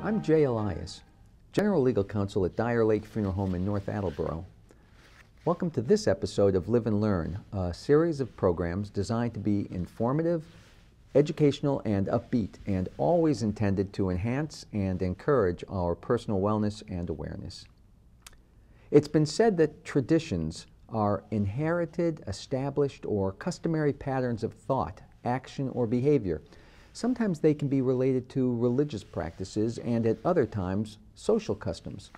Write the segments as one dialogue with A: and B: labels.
A: I'm Jay Elias, General Legal Counsel at Dyer Lake Funeral Home in North Attleboro. Welcome to this episode of Live and Learn, a series of programs designed to be informative, educational, and upbeat, and always intended to enhance and encourage our personal wellness and awareness. It's been said that traditions are inherited, established, or customary patterns of thought, action, or behavior. Sometimes they can be related to religious practices and at other times social customs.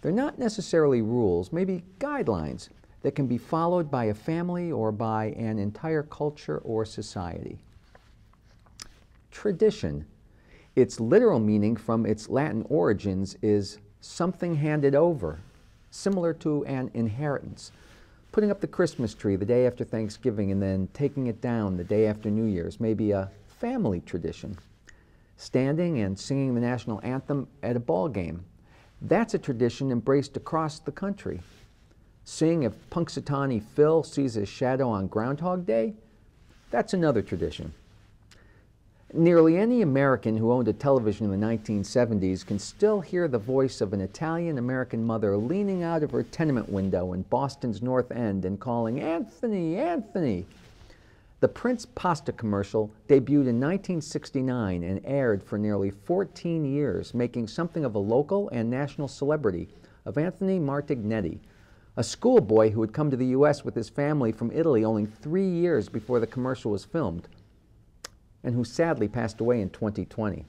A: They're not necessarily rules, maybe guidelines that can be followed by a family or by an entire culture or society. Tradition. Its literal meaning from its Latin origins is something handed over, similar to an inheritance. Putting up the Christmas tree the day after Thanksgiving and then taking it down the day after New Year's maybe a family tradition. Standing and singing the national anthem at a ball game that's a tradition embraced across the country. Seeing if Punxsutawney Phil sees his shadow on Groundhog Day, that's another tradition. Nearly any American who owned a television in the 1970s can still hear the voice of an Italian American mother leaning out of her tenement window in Boston's North End and calling, Anthony, Anthony. The Prince pasta commercial debuted in 1969 and aired for nearly 14 years, making something of a local and national celebrity of Anthony Martignetti, a schoolboy who had come to the U.S. with his family from Italy only three years before the commercial was filmed, and who sadly passed away in 2020.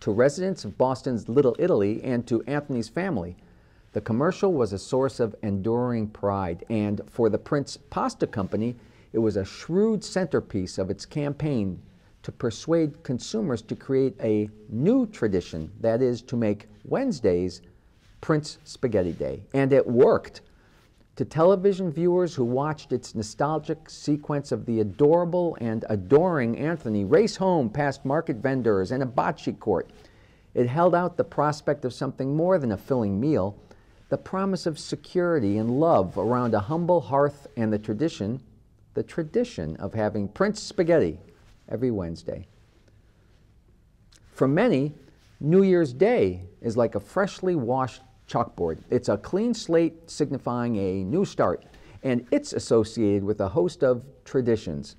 A: To residents of Boston's Little Italy and to Anthony's family, the commercial was a source of enduring pride, and for the Prince Pasta Company, it was a shrewd centerpiece of its campaign to persuade consumers to create a new tradition, that is, to make Wednesdays Prince Spaghetti Day. And it worked. To television viewers who watched its nostalgic sequence of the adorable and adoring Anthony race home past market vendors and a bocce court, it held out the prospect of something more than a filling meal, the promise of security and love around a humble hearth and the tradition the tradition of having Prince spaghetti every Wednesday. For many, New Year's Day is like a freshly washed chalkboard. It's a clean slate signifying a new start, and it's associated with a host of traditions.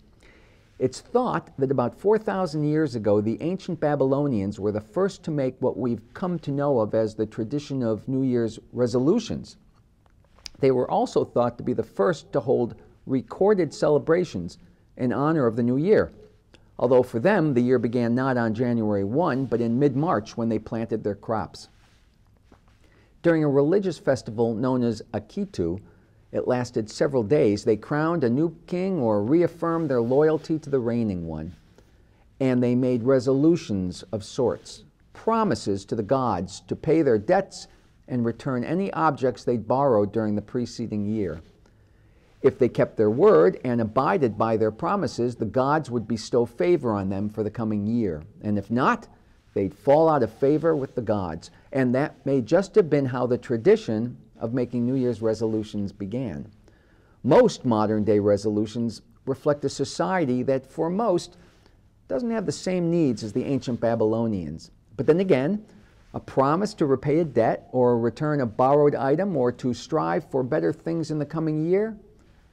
A: It's thought that about 4,000 years ago, the ancient Babylonians were the first to make what we've come to know of as the tradition of New Year's resolutions. They were also thought to be the first to hold recorded celebrations in honor of the new year. Although for them, the year began not on January 1, but in mid March when they planted their crops. During a religious festival known as Akitu, it lasted several days. They crowned a new king or reaffirmed their loyalty to the reigning one. And they made resolutions of sorts, promises to the gods to pay their debts and return any objects they'd borrowed during the preceding year. If they kept their word and abided by their promises, the gods would bestow favor on them for the coming year. And if not, they'd fall out of favor with the gods. And that may just have been how the tradition of making New Year's resolutions began. Most modern day resolutions reflect a society that, for most, doesn't have the same needs as the ancient Babylonians. But then again, a promise to repay a debt or return a borrowed item or to strive for better things in the coming year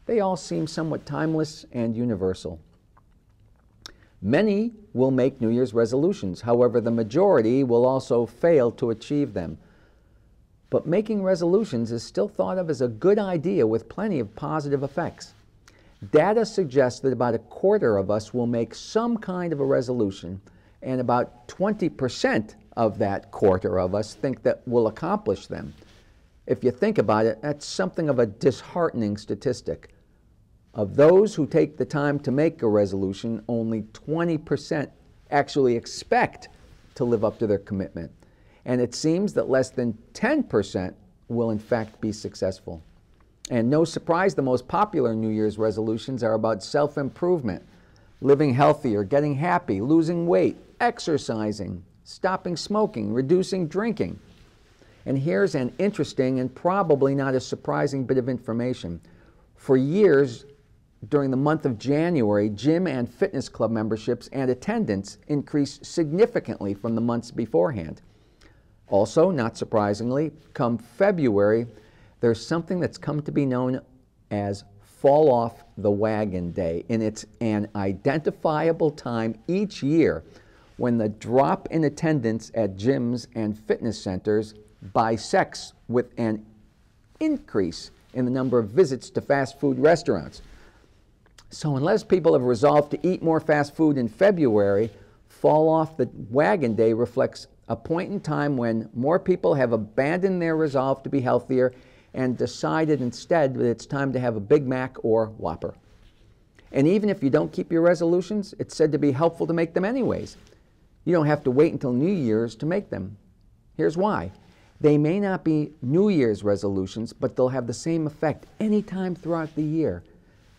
A: they all seem somewhat timeless and universal. Many will make New Year's resolutions. However, the majority will also fail to achieve them. But making resolutions is still thought of as a good idea with plenty of positive effects. Data suggests that about a quarter of us will make some kind of a resolution, and about 20% of that quarter of us think that we'll accomplish them. If you think about it, that's something of a disheartening statistic. Of those who take the time to make a resolution, only 20% actually expect to live up to their commitment. And it seems that less than 10% will in fact be successful. And no surprise, the most popular New Year's resolutions are about self improvement, living healthier, getting happy, losing weight, exercising, stopping smoking, reducing drinking. And here's an interesting and probably not a surprising bit of information. For years, during the month of January, gym and fitness club memberships and attendance increased significantly from the months beforehand. Also, not surprisingly, come February, there's something that's come to be known as Fall Off the Wagon Day, and it's an identifiable time each year when the drop in attendance at gyms and fitness centers bisects with an increase in the number of visits to fast food restaurants. So, unless people have resolved to eat more fast food in February, fall off the wagon day reflects a point in time when more people have abandoned their resolve to be healthier and decided instead that it's time to have a Big Mac or Whopper. And even if you don't keep your resolutions, it's said to be helpful to make them anyways. You don't have to wait until New Year's to make them. Here's why. They may not be New Year's resolutions, but they'll have the same effect anytime throughout the year.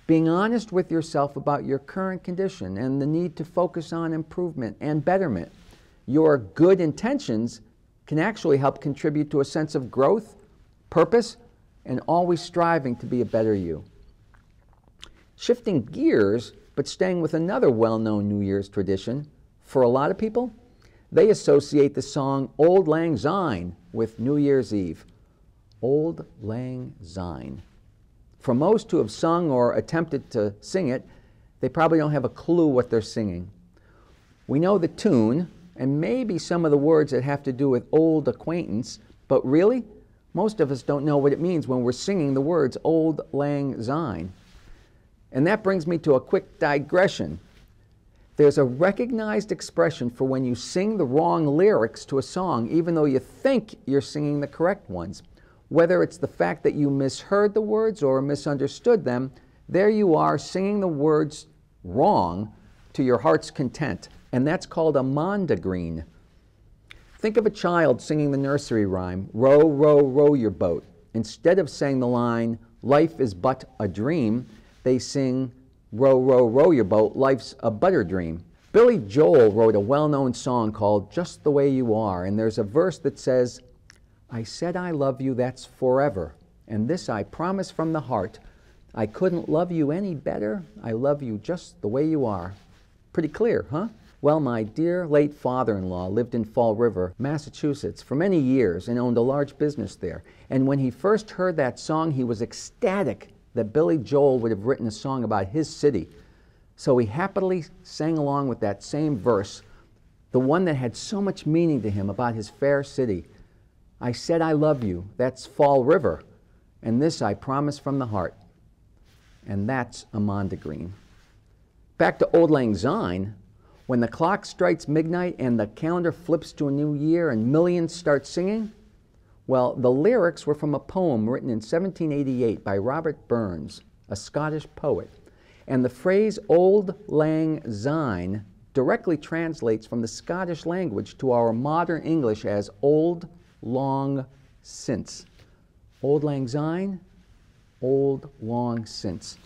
A: Being honest with yourself about your current condition and the need to focus on improvement and betterment. Your good intentions can actually help contribute to a sense of growth, purpose, and always striving to be a better you. Shifting gears, but staying with another well known New Year's tradition, for a lot of people, they associate the song Auld Lang Syne with New Year's Eve. Auld Lang Syne. For most who have sung or attempted to sing it, they probably don't have a clue what they're singing. We know the tune and maybe some of the words that have to do with old acquaintance, but really, most of us don't know what it means when we're singing the words Auld Lang Syne. And that brings me to a quick digression. There's a recognized expression for when you sing the wrong lyrics to a song, even though you think you're singing the correct ones. Whether it's the fact that you misheard the words or misunderstood them, there you are singing the words wrong to your heart's content. And that's called a mondegreen. Think of a child singing the nursery rhyme, Row, row, row your boat. Instead of saying the line, Life is but a dream, they sing, Row, row, row your boat, life's a butter dream. Billy Joel wrote a well known song called Just the Way You Are, and there's a verse that says, I said I love you, that's forever, and this I promise from the heart. I couldn't love you any better. I love you just the way you are. Pretty clear, huh? Well, my dear late father in law lived in Fall River, Massachusetts, for many years and owned a large business there. And when he first heard that song, he was ecstatic that Billy Joel would have written a song about his city. So he happily sang along with that same verse, the one that had so much meaning to him about his fair city. I said I love you, that's Fall River, and this I promise from the heart. And that's a mondegreen. Back to Auld Lang Syne, when the clock strikes midnight and the calendar flips to a new year and millions start singing, well, the lyrics were from a poem written in 1788 by Robert Burns, a Scottish poet. And the phrase Auld Lang Syne directly translates from the Scottish language to our modern English as old, long since. Auld Lang Syne, old, long since.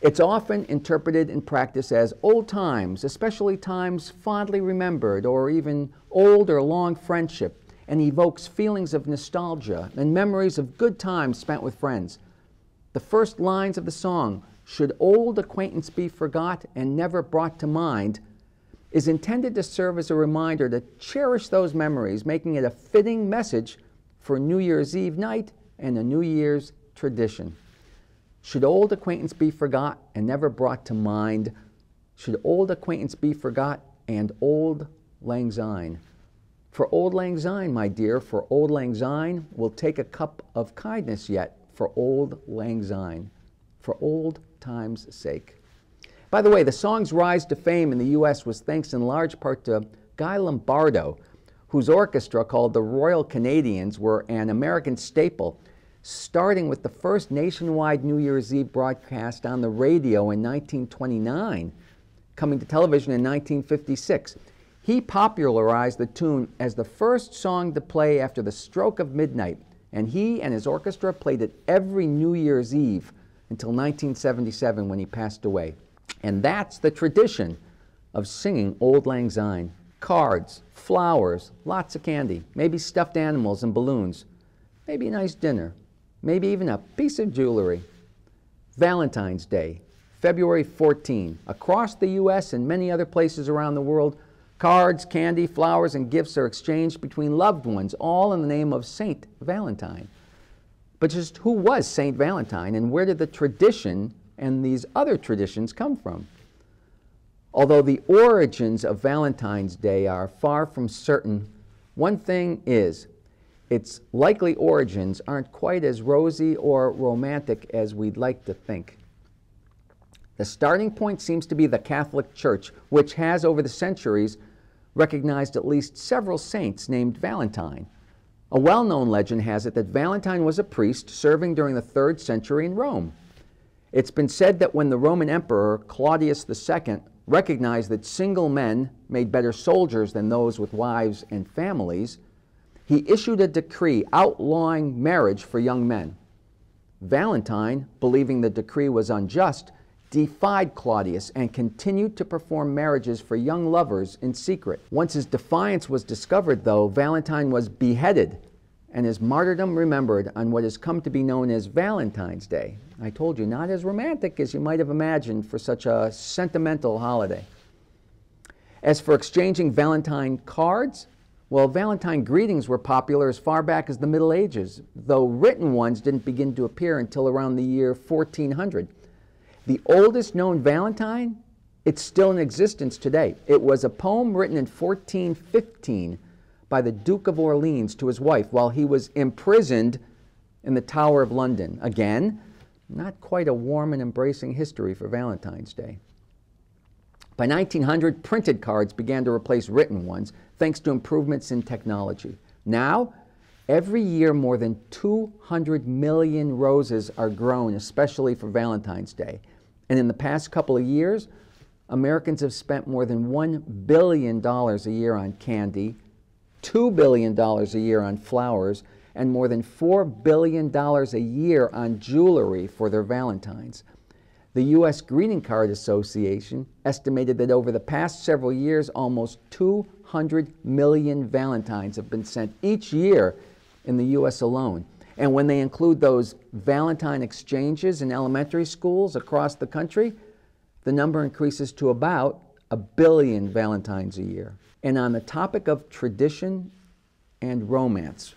A: It's often interpreted in practice as old times, especially times fondly remembered, or even old or long friendship, and evokes feelings of nostalgia and memories of good times spent with friends. The first lines of the song, Should Old Acquaintance Be Forgot and Never Brought to Mind, is intended to serve as a reminder to cherish those memories, making it a fitting message for New Year's Eve night and a New Year's tradition. Should old acquaintance be forgot and never brought to mind? Should old acquaintance be forgot and Auld Lang Syne? For Auld Lang Syne, my dear, for Auld Lang Syne, we'll take a cup of kindness yet for Auld Lang Syne, for old time's sake. By the way, the song's rise to fame in the U.S. was thanks in large part to Guy Lombardo, whose orchestra, called the Royal Canadians, were an American staple, starting with the first nationwide New Year's Eve broadcast on the radio in 1929, coming to television in 1956. He popularized the tune as the first song to play after the stroke of midnight, and he and his orchestra played it every New Year's Eve until 1977 when he passed away. And that's the tradition of singing Auld Lang Syne. Cards, flowers, lots of candy, maybe stuffed animals and balloons, maybe a nice dinner, maybe even a piece of jewelry. Valentine's Day, February 14. Across the U.S. and many other places around the world, cards, candy, flowers, and gifts are exchanged between loved ones, all in the name of Saint Valentine. But just who was Saint Valentine and where did the tradition and these other traditions come from? Although the origins of Valentine's Day are far from certain, one thing is its likely origins aren't quite as rosy or romantic as we'd like to think. The starting point seems to be the Catholic Church, which has, over the centuries, recognized at least several saints named Valentine. A well known legend has it that Valentine was a priest serving during the third century in Rome. It's been said that when the Roman Emperor Claudius II recognized that single men made better soldiers than those with wives and families, he issued a decree outlawing marriage for young men. Valentine, believing the decree was unjust, defied Claudius and continued to perform marriages for young lovers in secret. Once his defiance was discovered, though, Valentine was beheaded and his martyrdom remembered on what has come to be known as Valentine's Day. I told you, not as romantic as you might have imagined for such a sentimental holiday. As for exchanging Valentine cards, well, Valentine greetings were popular as far back as the Middle Ages, though written ones didn't begin to appear until around the year 1400. The oldest known Valentine, it's still in existence today. It was a poem written in 1415 by the Duke of Orleans to his wife while he was imprisoned in the Tower of London. Again, not quite a warm and embracing history for Valentine's Day. By 1900, printed cards began to replace written ones thanks to improvements in technology. Now, every year more than 200 million roses are grown, especially for Valentine's Day. And in the past couple of years, Americans have spent more than $1 billion a year on candy, $2 billion a year on flowers, and more than $4 billion a year on jewelry for their Valentines. The U.S. Greeting Card Association estimated that over the past several years, almost 200 million Valentines have been sent each year in the U.S. alone. And when they include those Valentine exchanges in elementary schools across the country, the number increases to about a billion Valentines a year. And on the topic of tradition and romance,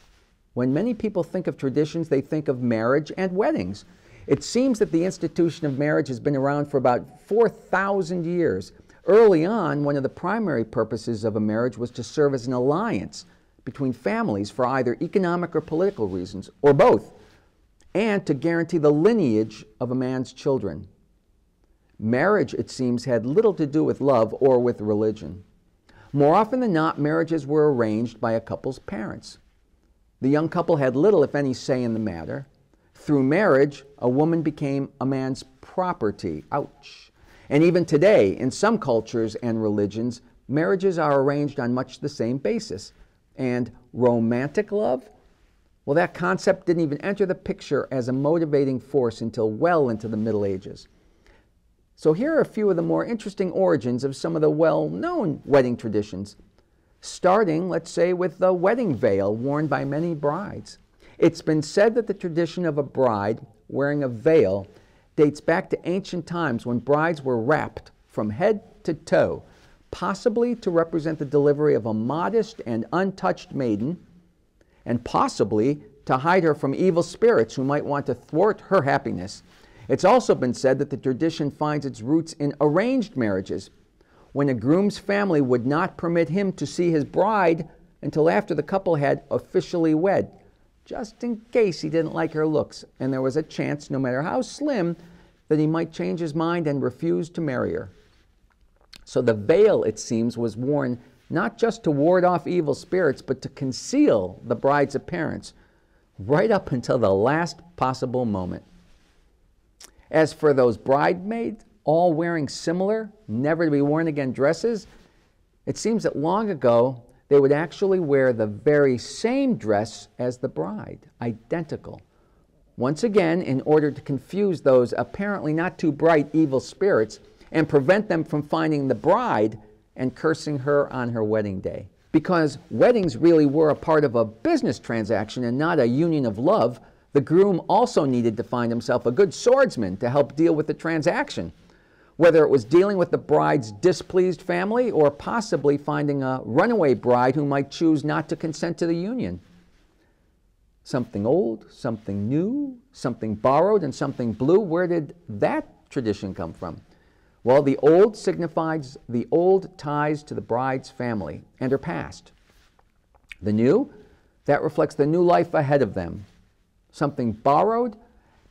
A: when many people think of traditions, they think of marriage and weddings. It seems that the institution of marriage has been around for about 4,000 years. Early on, one of the primary purposes of a marriage was to serve as an alliance between families for either economic or political reasons, or both, and to guarantee the lineage of a man's children. Marriage, it seems, had little to do with love or with religion. More often than not, marriages were arranged by a couple's parents. The young couple had little, if any, say in the matter. Through marriage, a woman became a man's property. Ouch. And even today, in some cultures and religions, marriages are arranged on much the same basis. And romantic love? Well, that concept didn't even enter the picture as a motivating force until well into the Middle Ages. So, here are a few of the more interesting origins of some of the well known wedding traditions, starting, let's say, with the wedding veil worn by many brides. It's been said that the tradition of a bride wearing a veil dates back to ancient times when brides were wrapped from head to toe, possibly to represent the delivery of a modest and untouched maiden, and possibly to hide her from evil spirits who might want to thwart her happiness. It's also been said that the tradition finds its roots in arranged marriages, when a groom's family would not permit him to see his bride until after the couple had officially wed just in case he didn't like her looks, and there was a chance, no matter how slim, that he might change his mind and refuse to marry her. So the veil, it seems, was worn not just to ward off evil spirits, but to conceal the bride's appearance right up until the last possible moment. As for those bridesmaids, all wearing similar, never to be worn again dresses, it seems that long ago they would actually wear the very same dress as the bride, identical. Once again, in order to confuse those apparently not too bright evil spirits and prevent them from finding the bride and cursing her on her wedding day. Because weddings really were a part of a business transaction and not a union of love, the groom also needed to find himself a good swordsman to help deal with the transaction. whether it was dealing with the bride's displeased family or possibly finding a runaway bride who might choose not to consent to the union. Something old, something new, something borrowed, and something blue. Where did that tradition come from? Well, the old signifies the old ties to the bride's family and her past. The new, that reflects the new life ahead of them. Something borrowed,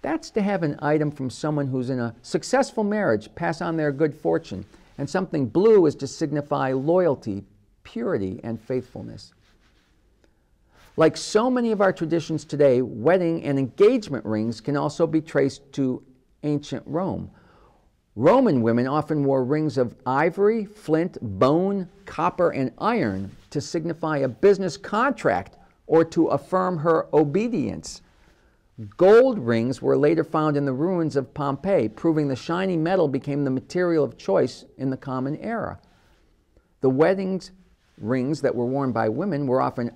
A: that's to have an item from someone who's in a successful marriage pass on their good fortune. And something blue is to signify loyalty, purity, and faithfulness. Like so many of our traditions today, wedding and engagement rings can also be traced to ancient Rome. Roman women often wore rings of ivory, flint, bone, copper, and iron to signify a business contract or to affirm her obedience. Gold rings were later found in the ruins of Pompeii, proving the shiny metal became the material of choice in the common era. The weddings rings that were worn by women were often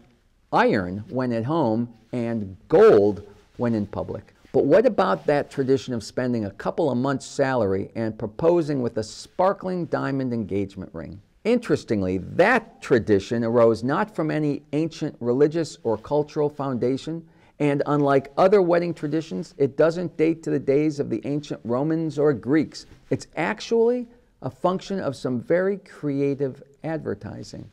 A: iron when at home and gold when in public. But what about that tradition of spending a couple of months' salary and proposing with a sparkling diamond engagement ring? Interestingly, that tradition arose not from any ancient religious or cultural foundation, and unlike other wedding traditions, it doesn't date to the days of the ancient Romans or Greeks. It's actually a function of some very creative advertising.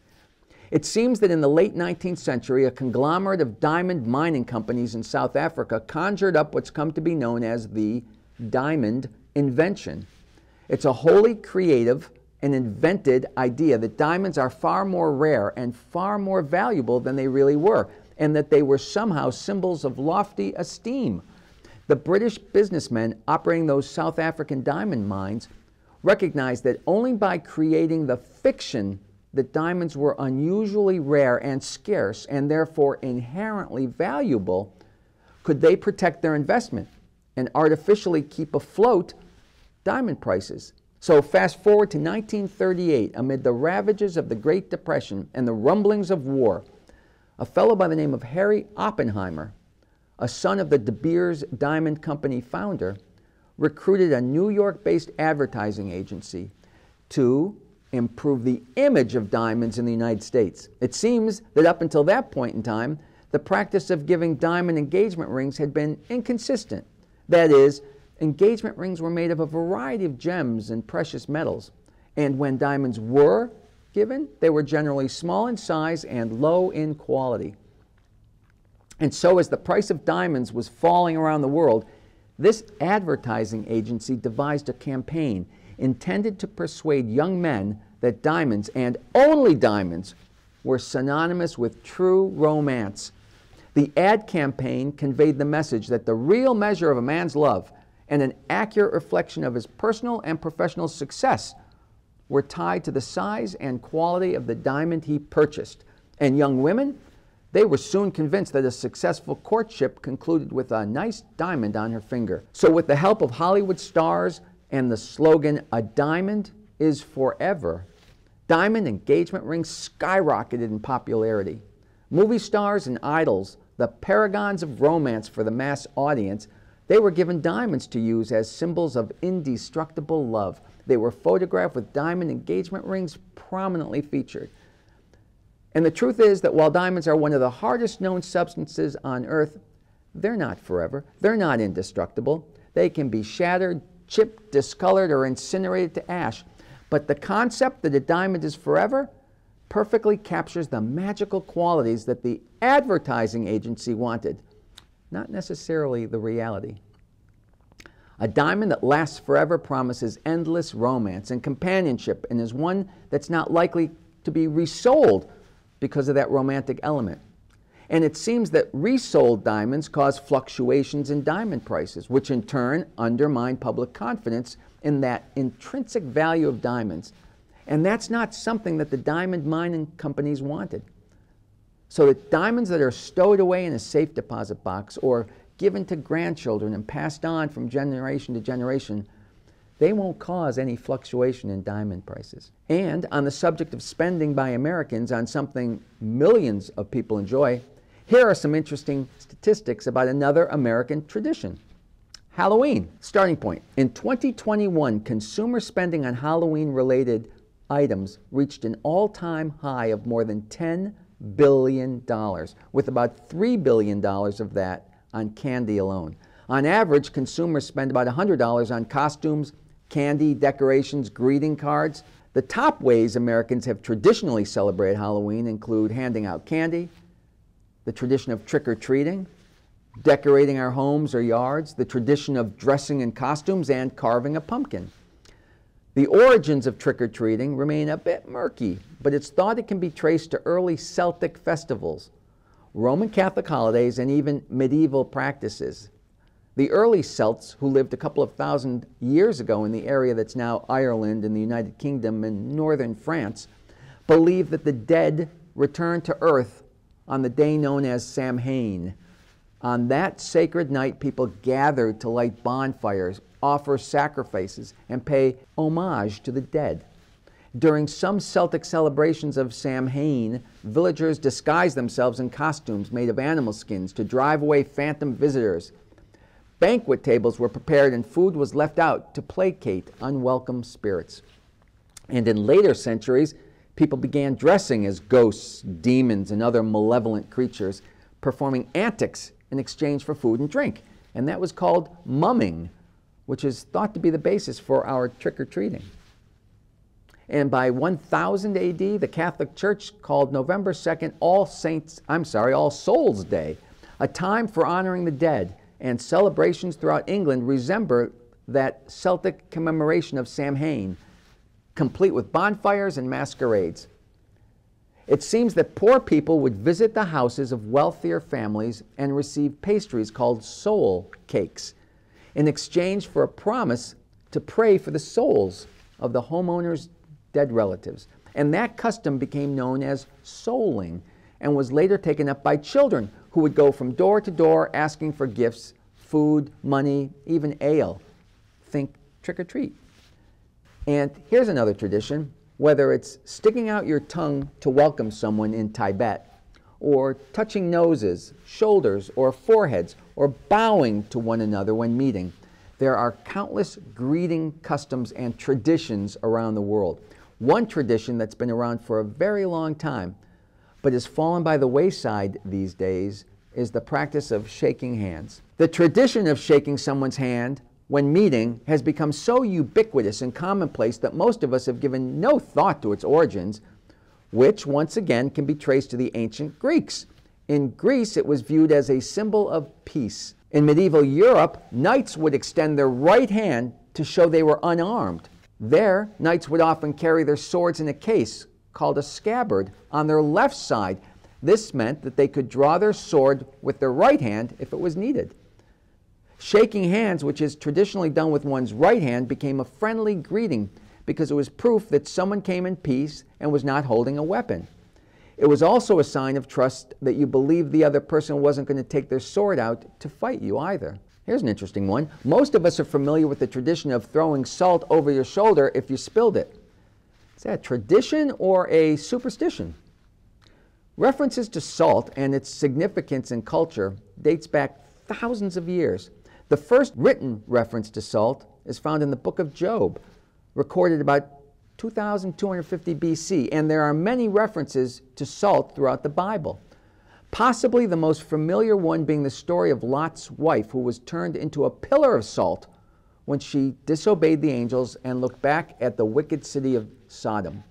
A: It seems that in the late 19th century, a conglomerate of diamond mining companies in South Africa conjured up what's come to be known as the diamond invention. It's a wholly creative and invented idea that diamonds are far more rare and far more valuable than they really were and that they were somehow symbols of lofty esteem. The British businessmen operating those South African diamond mines recognized that only by creating the fiction that diamonds were unusually rare and scarce and therefore inherently valuable could they protect their investment and artificially keep afloat diamond prices. So, fast forward to 1938, amid the ravages of the Great Depression and the rumblings of war, a fellow by the name of Harry Oppenheimer, a son of the De Beers Diamond Company founder, recruited a New York based advertising agency to improve the image of diamonds in the United States. It seems that up until that point in time, the practice of giving diamond engagement rings had been inconsistent. That is, engagement rings were made of a variety of gems and precious metals. And when diamonds were given, they were generally small in size and low in quality. And so, as the price of diamonds was falling around the world, this advertising agency devised a campaign intended to persuade young men that diamonds, and only diamonds, were synonymous with true romance. The ad campaign conveyed the message that the real measure of a man's love and an accurate reflection of his personal and professional success were tied to the size and quality of the diamond he purchased. And young women, they were soon convinced that a successful courtship concluded with a nice diamond on her finger. So, with the help of Hollywood stars and the slogan, A Diamond is Forever, diamond engagement rings skyrocketed in popularity. Movie stars and idols, the paragons of romance for the mass audience, they were given diamonds to use as symbols of indestructible love. They were photographed with diamond engagement rings prominently featured. And the truth is that while diamonds are one of the hardest known substances on earth, they're not forever. They're not indestructible. They can be shattered, chipped, discolored, or incinerated to ash. But the concept that a diamond is forever perfectly captures the magical qualities that the advertising agency wanted, not necessarily the reality. A diamond that lasts forever promises endless romance and companionship and is one that's not likely to be resold because of that romantic element. And it seems that resold diamonds cause fluctuations in diamond prices, which in turn undermine public confidence in that intrinsic value of diamonds. And that's not something that the diamond mining companies wanted. So the diamonds that are stowed away in a safe deposit box or given to grandchildren and passed on from generation to generation, they won't cause any fluctuation in diamond prices. And on the subject of spending by Americans on something millions of people enjoy, here are some interesting statistics about another American tradition Halloween, starting point. In 2021, consumer spending on Halloween related items reached an all time high of more than $10 billion, with about $3 billion of that on candy alone. On average, consumers spend about $100 on costumes, candy, decorations, greeting cards. The top ways Americans have traditionally celebrated Halloween include handing out candy, the tradition of trick or treating, decorating our homes or yards, the tradition of dressing in costumes, and carving a pumpkin. The origins of trick or treating remain a bit murky, but it's thought it can be traced to early Celtic festivals, Roman Catholic holidays, and even medieval practices. The early Celts, who lived a couple of thousand years ago in the area that's now Ireland and the United Kingdom and northern France, believed that the dead returned to earth on the day known as Samhain. On that sacred night, people gathered to light bonfires, offer sacrifices, and pay homage to the dead. During some Celtic celebrations of Samhain, villagers disguised themselves in costumes made of animal skins to drive away phantom visitors. Banquet tables were prepared and food was left out to placate unwelcome spirits. And in later centuries, people began dressing as ghosts, demons, and other malevolent creatures, performing antics in exchange for food and drink. And that was called mumming which is thought to be the basis for our trick or treating. And by 1000 AD, the Catholic Church called November 2nd All Saints, I'm sorry, All Souls Day, a time for honoring the dead. And celebrations throughout England resemble that Celtic commemoration of Samhain, complete with bonfires and masquerades. It seems that poor people would visit the houses of wealthier families and receive pastries called soul cakes in exchange for a promise to pray for the souls of the homeowner's dead relatives. And that custom became known as souling and was later taken up by children who would go from door to door asking for gifts, food, money, even ale. Think trick or treat. And here's another tradition whether it's sticking out your tongue to welcome someone in Tibet, or touching noses, shoulders, or foreheads, or bowing to one another when meeting. There are countless greeting customs and traditions around the world. One tradition that's been around for a very long time, but has fallen by the wayside these days, is the practice of shaking hands. The tradition of shaking someone's hand when meeting has become so ubiquitous and commonplace that most of us have given no thought to its origins, which once again can be traced to the ancient Greeks in Greece, it was viewed as a symbol of peace. In medieval Europe, knights would extend their right hand to show they were unarmed. There, knights would often carry their swords in a case called a scabbard on their left side. This meant that they could draw their sword with their right hand if it was needed. Shaking hands, which is traditionally done with one's right hand, became a friendly greeting because it was proof that someone came in peace and was not holding a weapon. It was also a sign of trust that you believed the other person wasn't going to take their sword out to fight you either. Here's an interesting one. Most of us are familiar with the tradition of throwing salt over your shoulder if you spilled it. Is that a tradition or a superstition? References to salt and its significance in culture dates back thousands of years. The first written reference to salt is found in the book of Job, recorded about 2250 BC, and there are many references to salt throughout the Bible. Possibly the most familiar one being the story of Lot's wife, who was turned into a pillar of salt when she disobeyed the angels and looked back at the wicked city of Sodom.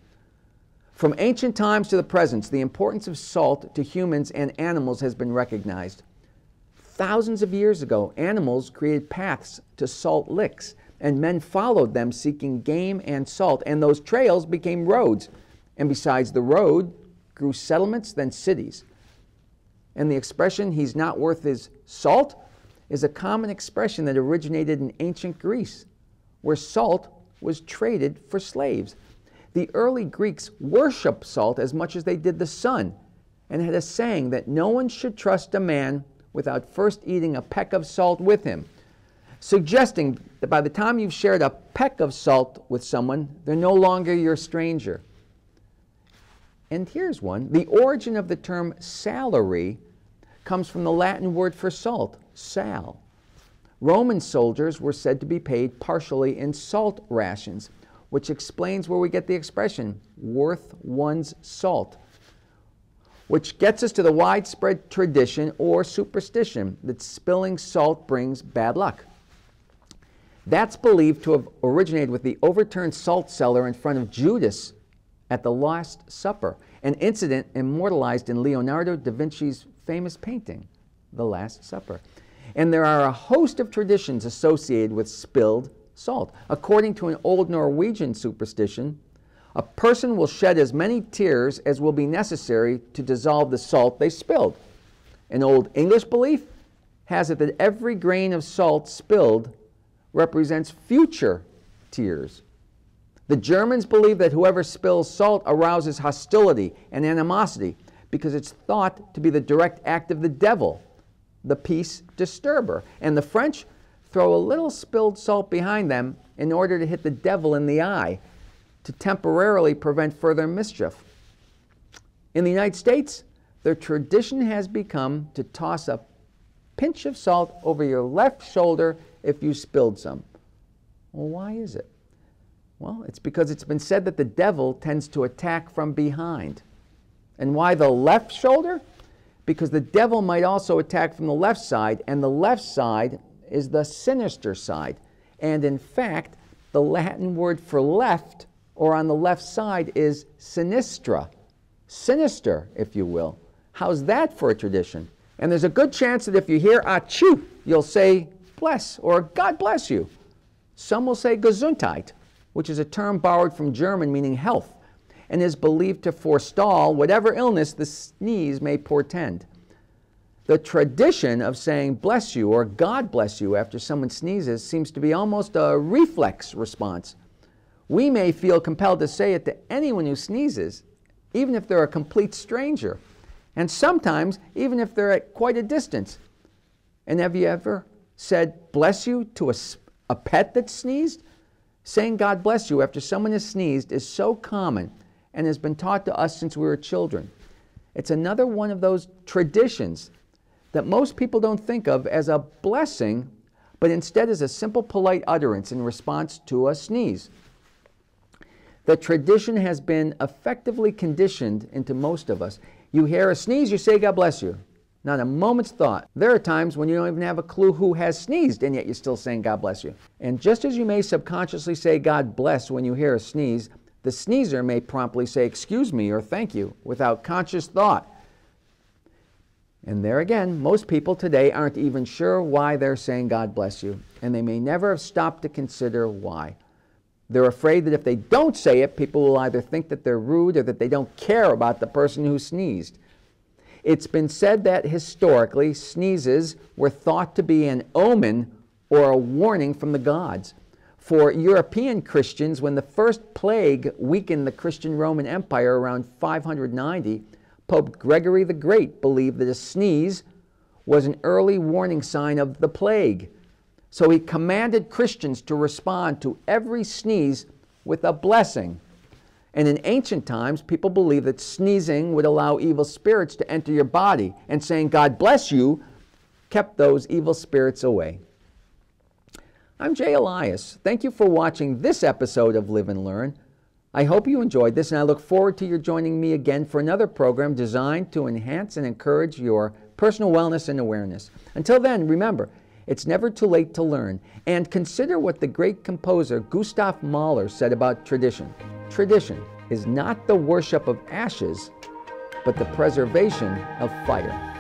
A: From ancient times to the present, the importance of salt to humans and animals has been recognized. Thousands of years ago, animals created paths to salt licks and men followed them seeking game and salt, and those trails became roads. And besides the road, grew settlements, then cities. And the expression, he's not worth his salt, is a common expression that originated in ancient Greece, where salt was traded for slaves. The early Greeks worshiped salt as much as they did the sun, and had a saying that no one should trust a man without first eating a peck of salt with him suggesting that by the time you've shared a peck of salt with someone, they're no longer your stranger. And here's one the origin of the term salary comes from the Latin word for salt, sal. Roman soldiers were said to be paid partially in salt rations, which explains where we get the expression worth one's salt, which gets us to the widespread tradition or superstition that spilling salt brings bad luck. That's believed to have originated with the overturned salt cellar in front of Judas at the Last Supper, an incident immortalized in Leonardo da Vinci's famous painting, The Last Supper. And there are a host of traditions associated with spilled salt. According to an old Norwegian superstition, a person will shed as many tears as will be necessary to dissolve the salt they spilled. An old English belief has it that every grain of salt spilled represents future tears. The Germans believe that whoever spills salt arouses hostility and animosity because it's thought to be the direct act of the devil the peace disturber. And the French throw a little spilled salt behind them in order to hit the devil in the eye to temporarily prevent further mischief. In the United States, the tradition has become to toss a pinch of salt over your left shoulder if you spilled some. Well, why is it? Well, it's because it's been said that the devil tends to attack from behind. And why the left shoulder? because the devil might also attack from the left side, and the left side is the sinister side. And in fact, the Latin word for left or on the left side is sinistra, sinister, if you will. How's that for a tradition? And there's a good chance that if you hear achoo, you'll say bless or God bless you. Some will say Gesundheit, which is a term borrowed from German meaning health and is believed to forestall whatever illness the sneeze may portend. The tradition of saying bless you or God bless you after someone sneezes seems to be almost a reflex response. We may feel compelled to say it to anyone who sneezes, even if they're a complete stranger, and sometimes even if they're at quite a distance. And have you ever said bless you to a, a pet that sneezed? Saying God bless you after someone has sneezed is so common and has been taught to us since we were children. It's another one of those traditions that most people don't think of as a blessing, but instead as a simple polite utterance in response to a sneeze. The tradition has been effectively conditioned into most of us. You hear a sneeze, you say, God bless you. Not a moment's thought. There are times when you don't even have a clue who has sneezed, and yet you're still saying, God bless you. And just as you may subconsciously say, God bless, when you hear a sneeze, the sneezer may promptly say, Excuse me or thank you without conscious thought. And there again, most people today aren't even sure why they're saying God bless you, and they may never have stopped to consider why. They're afraid that if they don't say it, people will either think that they're rude or that they don't care about the person who sneezed. It's been said that historically, sneezes were thought to be an omen or a warning from the gods for European Christians when the first plague weakened the Christian Roman Empire around 590. Pope Gregory the Great believed that a sneeze was an early warning sign of the plague. So he commanded Christians to respond to every sneeze with a blessing. And in ancient times, people believed that sneezing would allow evil spirits to enter your body, and saying, God bless you, kept those evil spirits away. I'm Jay Elias. Thank you for watching this episode of Live and Learn. I hope you enjoyed this, and I look forward to your joining me again for another program designed to enhance and encourage your personal wellness and awareness. Until then, remember, it's never too late to learn, and consider what the great composer Gustav Mahler said about tradition. Tradition is not the worship of ashes, but the preservation of fire.